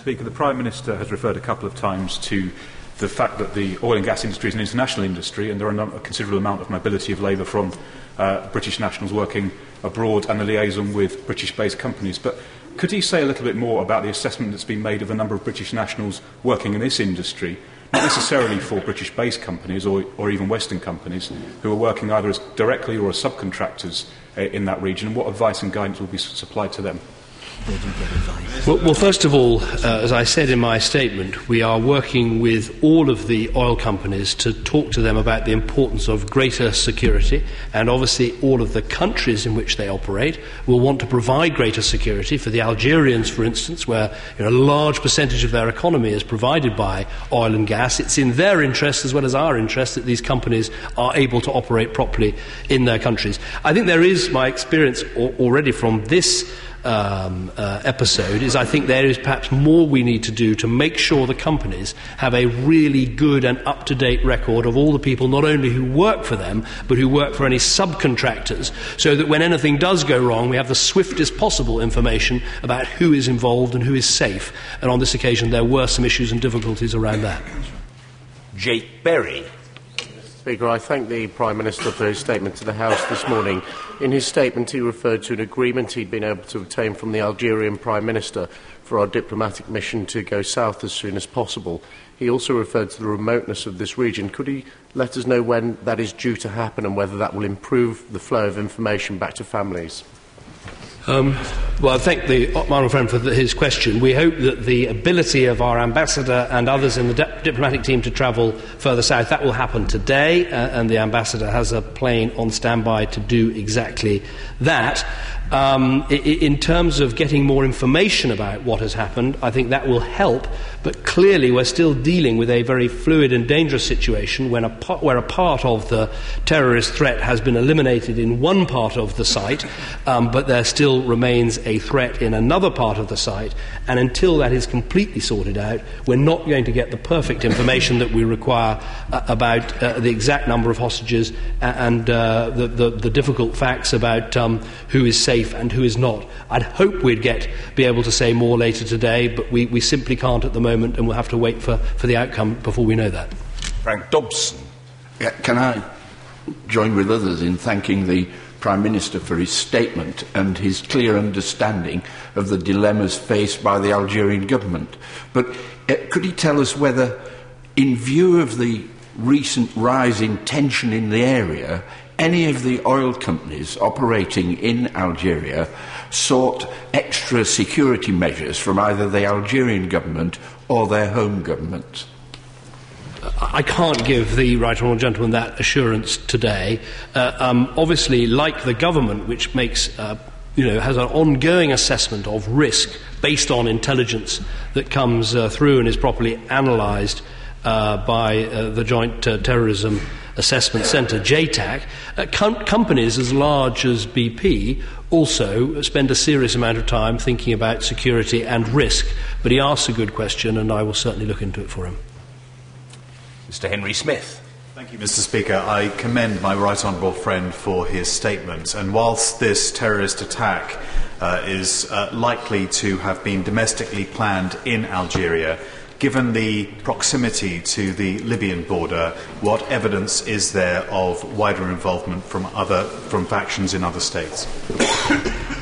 Speaker, the Prime Minister has referred a couple of times to the fact that the oil and gas industry is an international industry and there are a considerable amount of mobility of labour from uh, British nationals working abroad and the liaison with British-based companies. But could he say a little bit more about the assessment that's been made of a number of British nationals working in this industry, not necessarily for British-based companies or, or even Western companies, who are working either as directly or as subcontractors uh, in that region, and what advice and guidance will be supplied to them? Well, well, first of all, uh, as I said in my statement, we are working with all of the oil companies to talk to them about the importance of greater security, and obviously, all of the countries in which they operate will want to provide greater security. For the Algerians, for instance, where you know, a large percentage of their economy is provided by oil and gas, it's in their interest as well as our interest that these companies are able to operate properly in their countries. I think there is, my experience already from this um, uh, episode is I think there is perhaps more we need to do to make sure the companies have a really good and up to date record of all the people not only who work for them but who work for any subcontractors so that when anything does go wrong we have the swiftest possible information about who is involved and who is safe. And on this occasion there were some issues and difficulties around that. Jake Berry. Speaker, I thank the Prime Minister for his statement to the House this morning. In his statement, he referred to an agreement he'd been able to obtain from the Algerian Prime Minister for our diplomatic mission to go south as soon as possible. He also referred to the remoteness of this region. Could he let us know when that is due to happen and whether that will improve the flow of information back to families? Um, well, I thank the honourable friend for the, his question. We hope that the ability of our ambassador and others in the di- diplomatic team to travel further south, that will happen today, uh, and the ambassador has a plane on standby to do exactly that. Um, in terms of getting more information about what has happened, I think that will help. But clearly, we're still dealing with a very fluid and dangerous situation when a where a part of the terrorist threat has been eliminated in one part of the site, um, but there still remains a threat in another part of the site. And until that is completely sorted out, we're not going to get the perfect information that we require uh, about uh, the exact number of hostages and uh, the, the, the, difficult facts about um, who is safe safe and who is not. I'd hope we'd get, be able to say more later today, but we, we simply can't at the moment, and we'll have to wait for, for the outcome before we know that. Frank Dobson. Yeah, can I join with others in thanking the Prime Minister for his statement and his clear understanding of the dilemmas faced by the Algerian government. But uh, could he tell us whether, in view of the recent rise in tension in the area, any of the oil companies operating in Algeria sought extra security measures from either the Algerian government or their home government? I can't give the right honourable gentleman that assurance today. Uh, um, obviously, like the government, which makes uh, you know, has an ongoing assessment of risk based on intelligence that comes uh, through and is properly analysed uh, by uh, the Joint uh, Terrorism Assessment Centre, JTAC, com- companies as large as BP also spend a serious amount of time thinking about security and risk. But he asks a good question, and I will certainly look into it for him. Mr. Henry Smith. Thank you, Mr. Speaker. I commend my right honourable friend for his statement. And whilst this terrorist attack uh, is uh, likely to have been domestically planned in Algeria, given the proximity to the Libyan border, what evidence is there of wider involvement from, other, from factions in other states?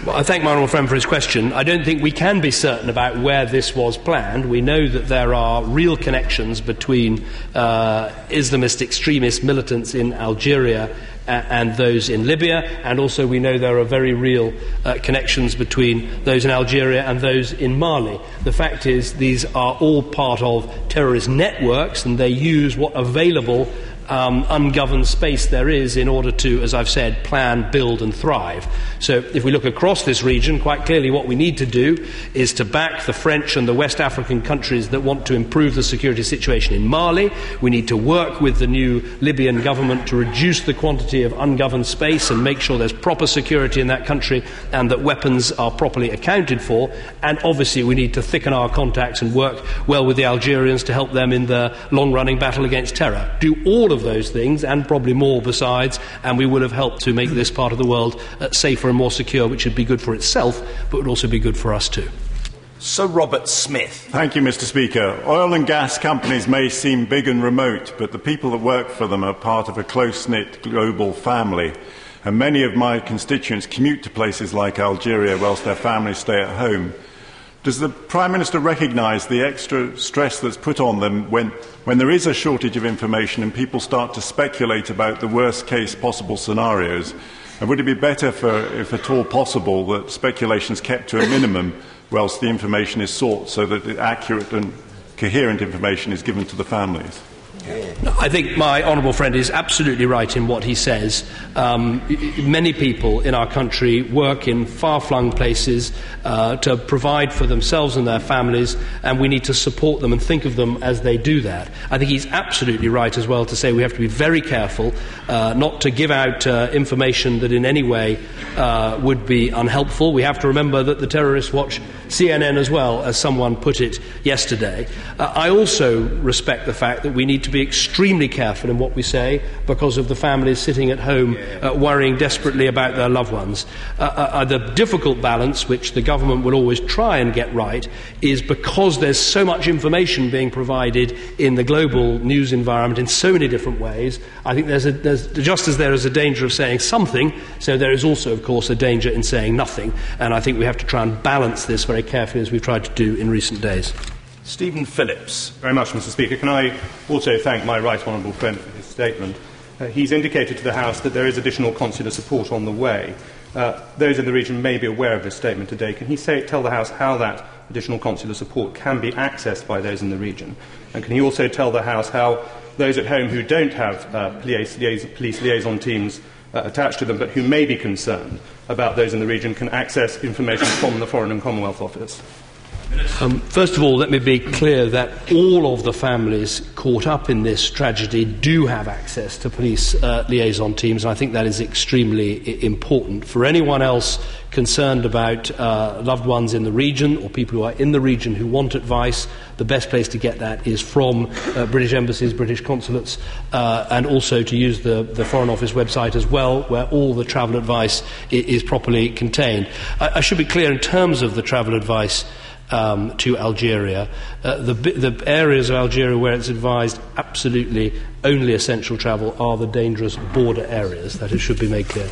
Well, I thank my honourable friend for his question. I don't think we can be certain about where this was planned. We know that there are real connections between uh, Islamist extremist militants in Algeria and those in Libya, and also we know there are very real uh, connections between those in Algeria and those in Mali. The fact is, these are all part of terrorist networks, and they use what available um, ungoverned space there is in order to, as I've said, plan, build, and thrive. So, if we look across this region, quite clearly what we need to do is to back the French and the West African countries that want to improve the security situation in Mali. We need to work with the new Libyan government to reduce the quantity of ungoverned space and make sure there's proper security in that country and that weapons are properly accounted for. And obviously, we need to thicken our contacts and work well with the Algerians to help them in their long running battle against terror. Do all of those things, and probably more besides, and we will have helped to make this part of the world uh, safer and more secure, which would be good for itself, but would also be good for us too. Sir Robert Smith. Thank you, Mr. Speaker. Oil and gas companies may seem big and remote, but the people that work for them are part of a close knit global family. And many of my constituents commute to places like Algeria whilst their families stay at home. Does the Prime Minister recognise the extra stress that's put on them when, when there is a shortage of information and people start to speculate about the worst case possible scenarios? And would it be better, for, if at all possible, that speculation is kept to a minimum whilst the information is sought so that accurate and coherent information is given to the families? I think my honourable friend is absolutely right in what he says. Um, many people in our country work in far flung places uh, to provide for themselves and their families, and we need to support them and think of them as they do that. I think he's absolutely right as well to say we have to be very careful uh, not to give out uh, information that in any way uh, would be unhelpful. We have to remember that the terrorists watch CNN as well, as someone put it yesterday. Uh, I also respect the fact that we need to be extremely careful in what we say because of the families sitting at home uh, worrying desperately about their loved ones. Uh, uh, uh, the difficult balance, which the government will always try and get right, is because there's so much information being provided in the global news environment in so many different ways. I think there's, a, there's just as there is a danger of saying something, so there is also, of course, a danger in saying nothing. And I think we have to try and balance this very carefully as we've tried to do in recent days. Stephen Phillips. Very much, Mr. Speaker. Can I also thank my right honourable friend for his statement? Uh, he's indicated to the House that there is additional consular support on the way. Uh, those in the region may be aware of this statement today. Can he say, tell the House how that additional consular support can be accessed by those in the region? And can he also tell the House how those at home who don't have uh, police, liaison, police liaison teams uh, attached to them but who may be concerned about those in the region can access information from the Foreign and Commonwealth Office? Um, first of all, let me be clear that all of the families caught up in this tragedy do have access to police uh, liaison teams, and I think that is extremely important. For anyone else concerned about uh, loved ones in the region or people who are in the region who want advice, the best place to get that is from uh, British embassies, British consulates, uh, and also to use the, the Foreign Office website as well, where all the travel advice I- is properly contained. I, I should be clear in terms of the travel advice um, to Algeria. Uh, the, the areas of Algeria where it's advised absolutely only essential travel are the dangerous border areas. That it should be made clear.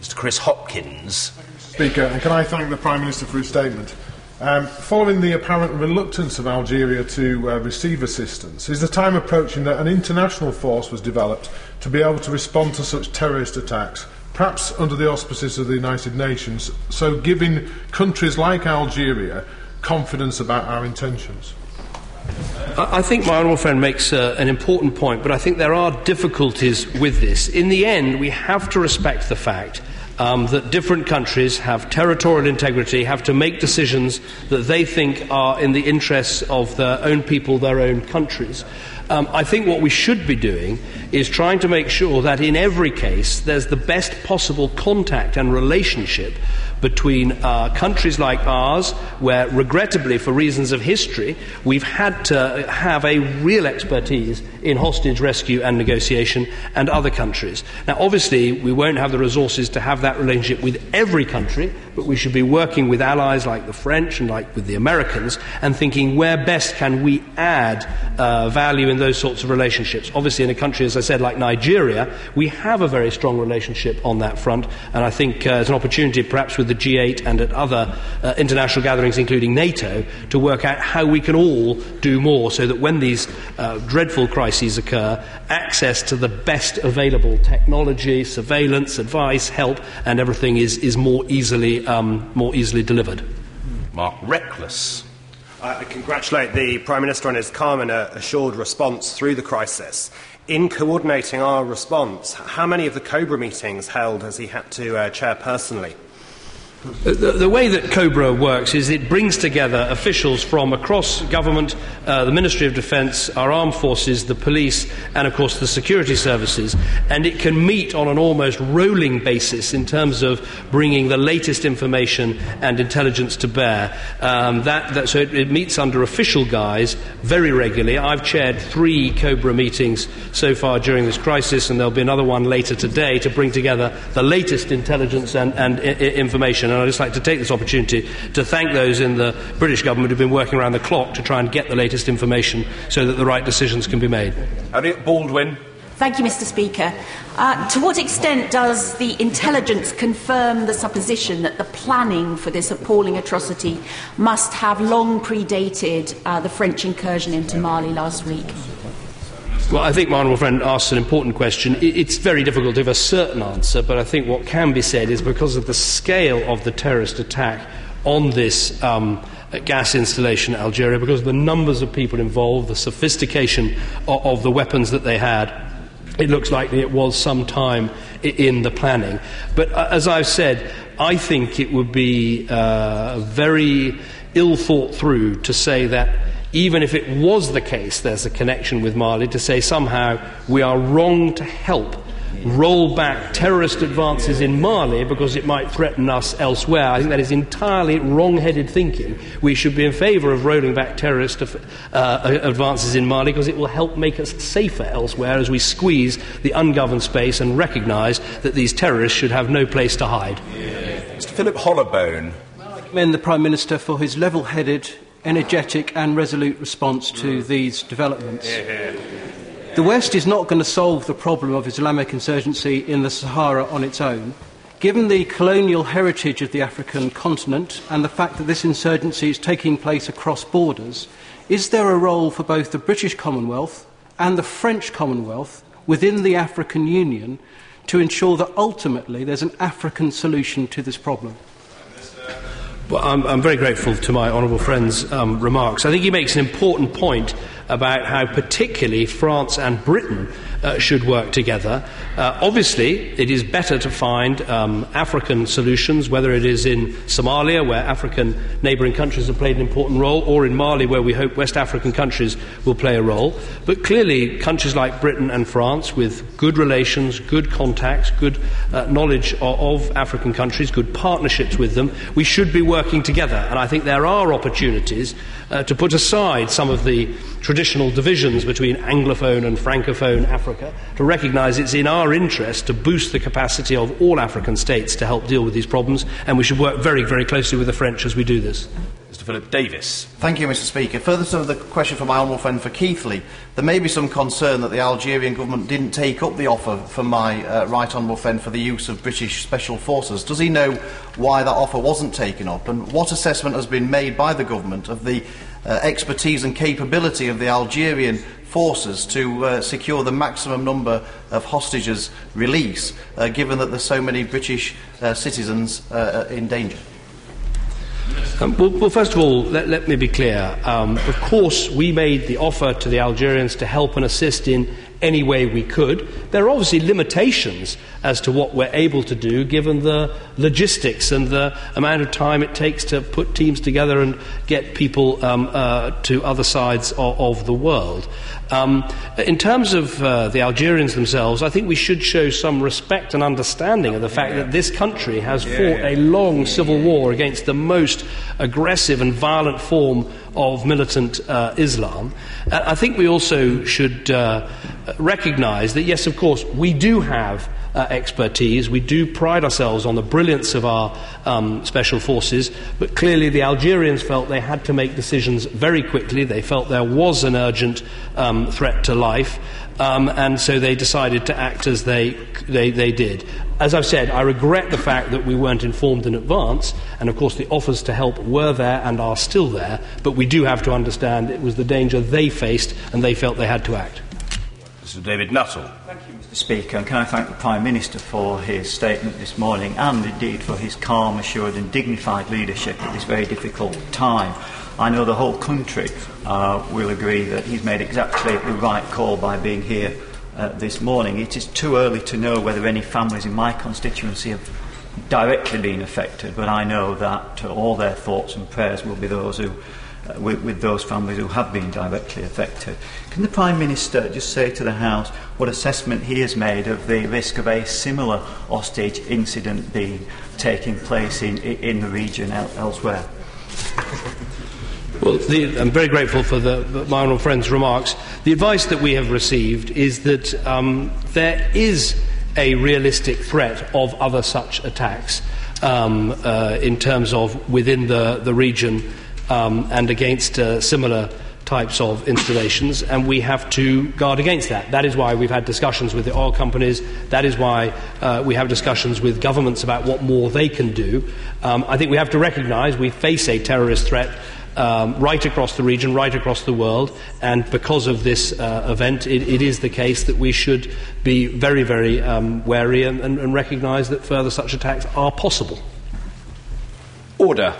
Mr. Kris Hopkins. Speaker, and can I thank the Prime Minister for his statement? Um, following the apparent reluctance of Algeria to uh, receive assistance, is the time approaching that an international force was developed to be able to respond to such terrorist attacks, perhaps under the auspices of the United Nations, so giving countries like Algeria confidence about our intentions? I think my honourable friend makes uh, an important point, but I think there are difficulties with this. In the end, we have to respect the fact um, that different countries have territorial integrity, have to make decisions that they think are in the interests of their own people, their own countries. Um, I think what we should be doing is trying to make sure that in every case there's the best possible contact and relationship between uh, countries like ours, where regrettably, for reasons of history, we've had to have a real expertise in hostage rescue and negotiation, and other countries. Now, obviously, we won't have the resources to have that relationship with every country, but we should be working with allies like the French and like with the Americans and thinking where best can we add uh, value in those sorts of relationships. Obviously, in a country, as I said, like Nigeria, we have a very strong relationship on that front, and I think uh, it's an opportunity, perhaps with the G8 and at other uh, international gatherings, including NATO, to work out how we can all do more so that when these uh, dreadful crises occur, access to the best available technology, surveillance, advice, help, and everything is, is more, easily, um, more easily delivered. Mark Reckless. I congratulate the Prime Minister on his calm and uh, assured response through the crisis. In coordinating our response, how many of the COBRA meetings held has he had to uh, chair personally? The, the, way that COBRA works is it brings together officials from across government, uh, the Ministry of Defence, our armed forces, the police, and of course the security services, and it can meet on an almost rolling basis in terms of bringing the latest information and intelligence to bear. Um, that, that, so it, it meets under official guise very regularly. I've chaired three COBRA meetings so far during this crisis, and there'll be another one later today to bring together the latest intelligence and, and I- information. And I'd just like to take this opportunity to thank those in the British government who've been working around the clock to try and get the latest information so that the right decisions can be made. Harriet Baldwin. Thank you, Mr. Speaker. Uh, to what extent does the intelligence confirm the supposition that the planning for this appalling atrocity must have long predated uh, the French incursion into Mali last week? Well, I think my honourable friend asks an important question. It's very difficult to give a certain answer, but I think what can be said is because of the scale of the terrorist attack on this um, gas installation in Algeria, because of the numbers of people involved, the sophistication of, of the weapons that they had, it looks likely it was some time in the planning. But uh, as I've said, I think it would be uh, very ill thought through to say that even if it was the case there's a connection with Mali, to say somehow we are wrong to help roll back terrorist advances in Mali because it might threaten us elsewhere. I think that is entirely wrong headed thinking. We should be in favour of rolling back terrorist uh, advances in Mali because it will help make us safer elsewhere as we squeeze the ungoverned space and recognise that these terrorists should have no place to hide. Mr. Philip Hollobone. I commend the Prime Minister for his level headed, energetic, and resolute response to mm. these developments. The West is not going to solve the problem of Islamic insurgency in the Sahara on its own. Given the colonial heritage of the African continent and the fact that this insurgency is taking place across borders, is there a role for both the British Commonwealth and the French Commonwealth within the African Union to ensure that ultimately there's an African solution to this problem? I'm, I'm very grateful to my honourable friend's um, remarks. I think he makes an important point about how particularly France and Britain uh, should work together. Uh, obviously, it is better to find um, African solutions, whether it is in Somalia, where African neighbouring countries have played an important role, or in Mali, where we hope West African countries will play a role. But clearly, countries like Britain and France, with good relations, good contacts, good uh, knowledge of, of African countries, good partnerships with them, we should be working together. And I think there are opportunities uh, to put aside some of the traditional divisions between Anglophone and Francophone Africa, to recognise it's in our interest to boost the capacity of all African states to help deal with these problems, and we should work very, very closely with the French as we do this. Mr. Philip Davies. Thank you, Mr. Speaker. Further to the question from my honourable friend for Keighley, there may be some concern that the Algerian government didn't take up the offer from my uh, right honourable friend for the use of British special forces. Does he know why that offer wasn't taken up, and what assessment has been made by the government of the uh, expertise and capability of the Algerian forces to uh, secure the maximum number of hostages release, uh, given that there's so many British uh, citizens uh, in danger? Um, well, well, first of all, let, let me be clear. Um, of course, we made the offer to the Algerians to help and assist in any way we could. There are obviously limitations as to what we're able to do given the logistics and the amount of time it takes to put teams together and get people um, uh, to other sides of, of the world. Um, in terms of uh, the Algerians themselves, I think we should show some respect and understanding of the fact yeah. that this country has yeah. fought a long civil war against the most aggressive and violent form of militant uh, Islam. Uh, I think we also should uh, recognize that, yes, of course, we do have uh, expertise. We do pride ourselves on the brilliance of our um, special forces, but clearly the Algerians felt they had to make decisions very quickly. They felt there was an urgent um, threat to life, um, and so they decided to act as they, they, they did. As I've said, I regret the fact that we weren't informed in advance, and of course the offers to help were there and are still there, but we do have to understand it was the danger they faced and they felt they had to act. Mr. David Nuttall. Thank you, Mr. Speaker, and can I thank the Prime Minister for his statement this morning and indeed for his calm, assured, and dignified leadership at this very difficult time. I know the whole country uh, will agree that he's made exactly the right call by being here uh, this morning. It is too early to know whether any families in my constituency have directly been affected, but I know that uh, all their thoughts and prayers will be those who uh, with, with those families who have been directly affected. Can the Prime Minister just say to the House what assessment he has made of the risk of a similar hostage incident being taking place in, in the region el- elsewhere? Well, the, I'm very grateful for the, my honourable friend's remarks. The advice that we have received is that um, there is a realistic threat of other such attacks um, uh, in terms of within the, the region um, and against uh, similar types of installations, and we have to guard against that. That is why we've had discussions with the oil companies. That is why uh, we have discussions with governments about what more they can do. Um, I think we have to recognise we face a terrorist threat um, right across the region, right across the world, and because of this uh, event, it, it is the case that we should be very, very um, wary and, and, and recognise that further such attacks are possible. Order.